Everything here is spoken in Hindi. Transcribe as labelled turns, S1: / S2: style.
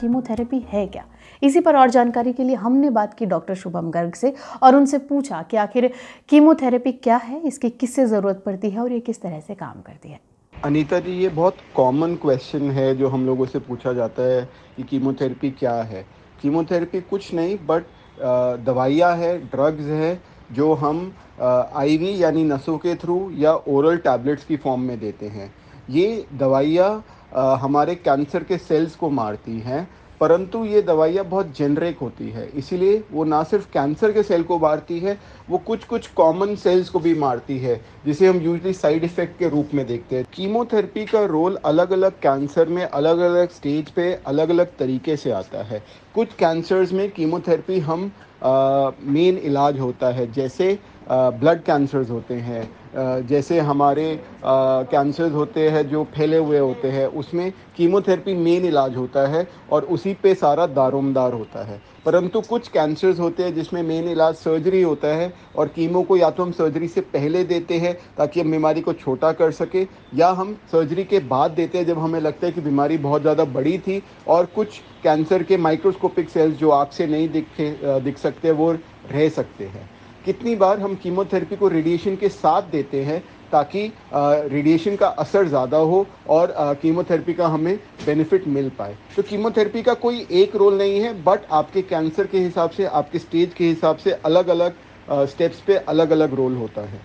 S1: कीमोथेरेपी है क्या? इसी पर और जानकारी के लिए हमने बात की डॉक्टर शुभम गर्ग से और उनसे पूछा कि आखिर कीमोथेरेपी क्या है, इसकी किससे ज़रूरत पड़ती है और ये किस तरह से काम करती है?
S2: अनीता जी, ये बहुत कॉमन क्वेश्चन है जो हम लोगों से पूछा जाता है कि कीमोथेरेपी क्या है। कीमोथेरेपी कुछ नहीं बट दवाइयाँ है ड्रग्स है जो हम आईवी यानी नसों के थ्रू या ओरल टैबलेट्स की फॉर्म में देते हैं। ये दवाइयाँ हमारे कैंसर के सेल्स को मारती हैं। परंतु ये दवाइयाँ बहुत जेनरिक होती है। इसीलिए वो ना सिर्फ़ कैंसर के सेल को मारती है, वो कुछ कुछ कॉमन सेल्स को भी मारती है, जिसे हम यूजली साइड इफ़ेक्ट के रूप में देखते हैं। कीमोथेरेपी का रोल अलग अलग कैंसर में अलग अलग स्टेज पे अलग अलग तरीके से आता है। कुछ कैंसर्स में कीमोथेरेपी हम मेन इलाज होता है, जैसे ब्लड कैंसर्स होते हैं। जैसे हमारे कैंसर्स होते हैं जो फैले हुए होते हैं, उसमें कीमोथेरेपी मेन इलाज होता है और उसी पे सारा दारोमदार होता है। परंतु कुछ कैंसर्स होते हैं जिसमें मेन इलाज सर्जरी होता है और कीमो को या तो हम सर्जरी से पहले देते हैं ताकि हम बीमारी को छोटा कर सके, या हम सर्जरी के बाद देते हैं जब हमें लगता है कि बीमारी बहुत ज़्यादा बड़ी थी और कुछ कैंसर के माइक्रोस्कोपिक सेल्स जो आँख से नहीं दिखे दिख सकते, वो रह सकते हैं। कितनी बार हम कीमोथेरेपी को रेडिएशन के साथ देते हैं ताकि रेडिएशन का असर ज़्यादा हो और कीमोथेरेपी का हमें बेनिफिट मिल पाए। तो कीमोथेरेपी का कोई एक रोल नहीं है बट आपके कैंसर के हिसाब से, आपके स्टेज के हिसाब से अलग अलग स्टेप्स पे अलग अलग रोल होता है।